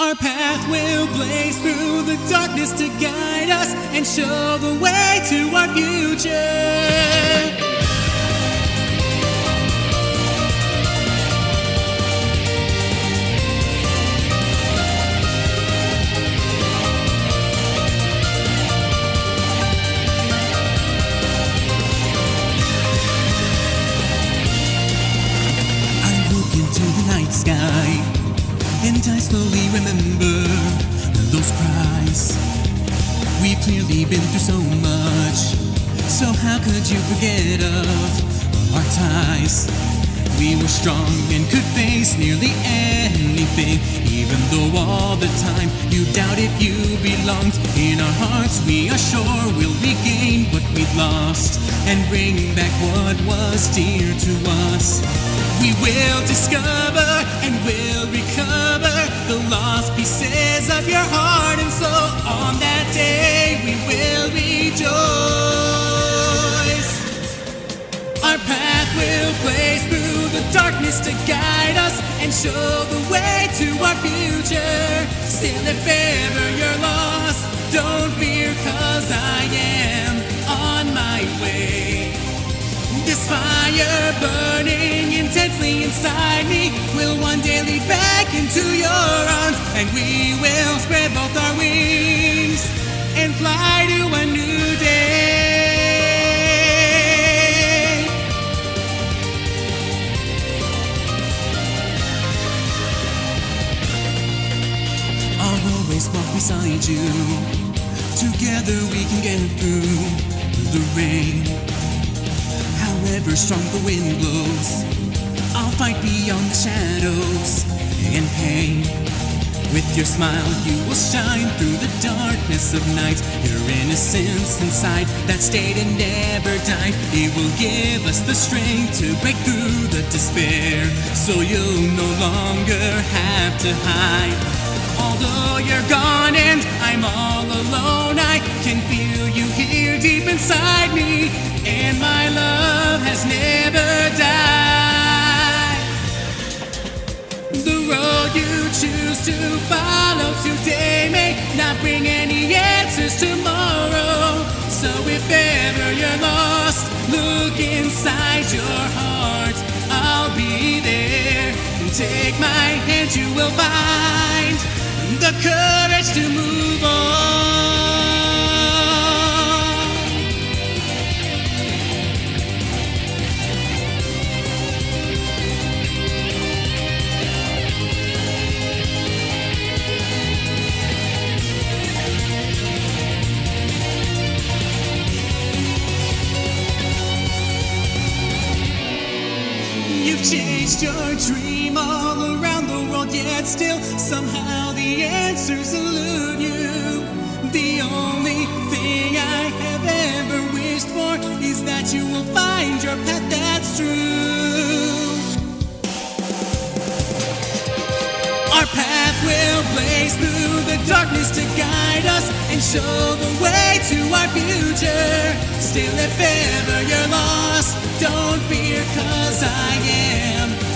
Our path will blaze through the darkness to guide us and show the way to our future. I look into the night sky and I slowly remember those cries. We've clearly been through so much, so how could you forget of our ties? We were strong and could face nearly anything, even though all the time you doubted you belonged. In our hearts, we are sure we'll regain what we've lost and bring back what was dear to us. We will discover and will recover the lost pieces of your heart and soul. On that day, we will rejoice. Our path will blaze through the darkness to guide us and show the way to our future. Still, if ever you're lost, don't fear, cause I am on my way. This fire intensely inside me will one day lead back into your arms, and we will spread both our wings and fly to a new day. I'll always walk beside you. Together we can get through the rain. However strong the wind blows, I'll fight beyond the shadows and pain. With your smile, you will shine through the darkness of night. Your innocence inside that stayed and never died. It will give us the strength to break through the despair. So you'll no longer have to hide. Although you're gone and I'm all alone, I can feel you here deep inside me. And my choose to follow today may not bring any answers tomorrow. So if ever you're lost, look inside your heart. I'll be there. Take my hand, you will find the courage to move on. Chased your dream all around the world, yet still somehow the answers elude you. The only thing I have ever wished for is that you will and show the way to our future. Still, if ever you're lost, don't fear, cause I am.